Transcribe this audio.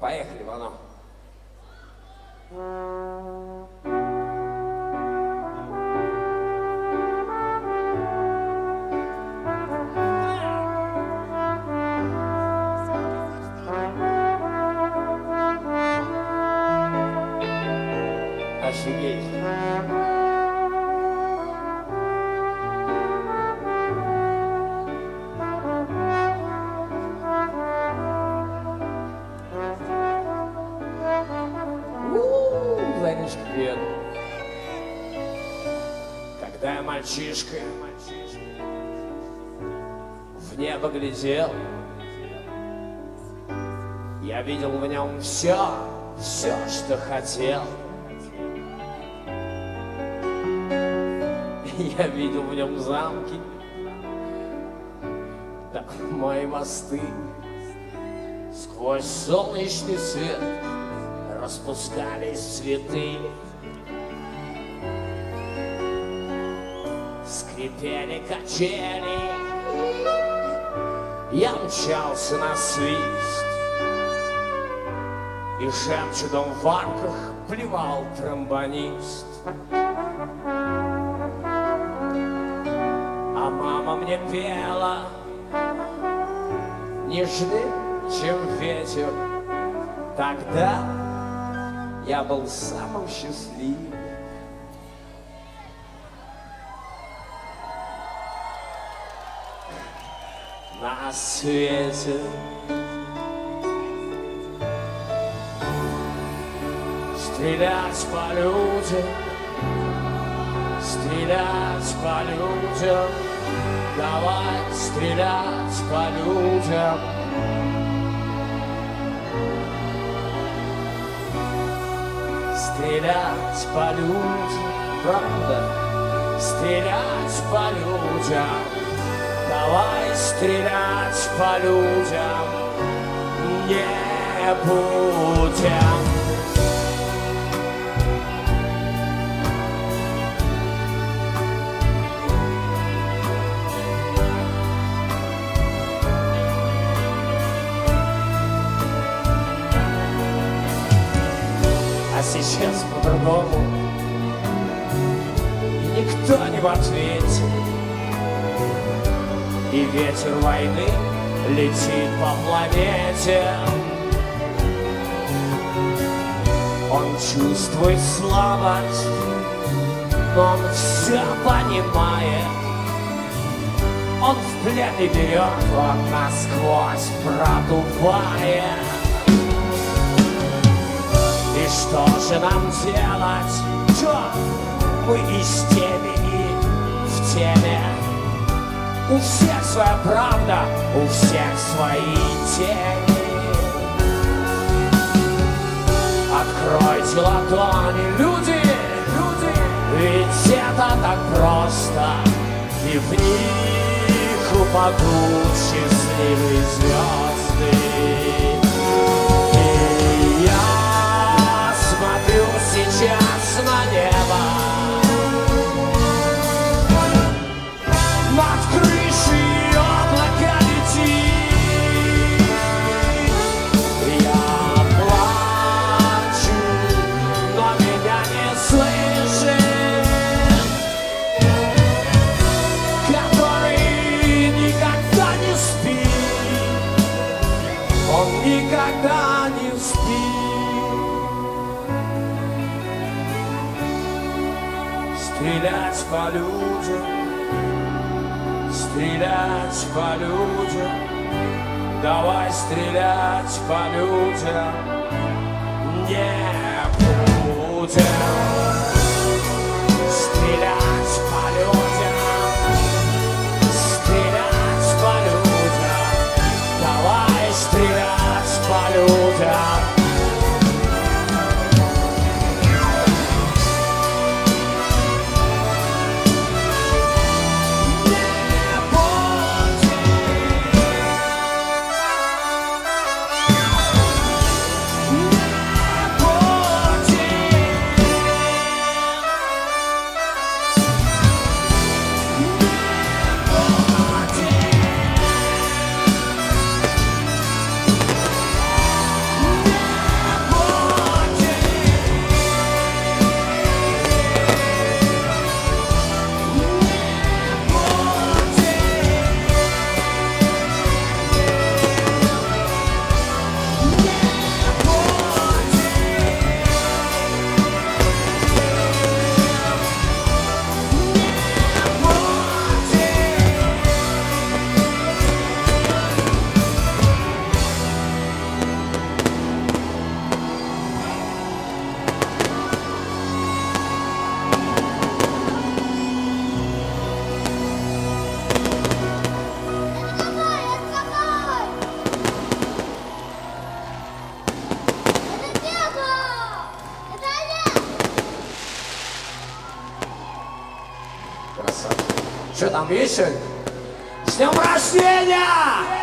Поехали, Вано. Офигеть. Я мальчишка, в небо глядел, я видел в нем все, все, что хотел. Я видел в нем замки, дома и мосты. Сквозь солнечный свет распускались цветы. Скрипели качели, я мчался на свист. И жемчугом в арках плевал тромбонист. А мама мне пела нежнее, чем ветер. Тогда я был самым счастливым. На свете. Стрелять по людям Стрелять по людям Давай стрелять по людям. Стрелять по людям, правда? Стрелять по людям Давай стрелять по людям Не будем. А сейчас по-другому. И никто не в ответе И ветер войны летит по планете Он чувствует слабость Но он все понимает Он в плен и берет он насквозь продувает и что же нам делать? Что? Мы и с теми, и в теме. У всех своя правда, у всех свои тени. Откройте ладони, люди, люди, ведь это так просто. И в них упадут счастливые звезды. И я никогда не спит Стрелять по людям, стрелять по людям, давай стрелять по людям, не будем. Красавчик. Что там, видишь? С днем рождения!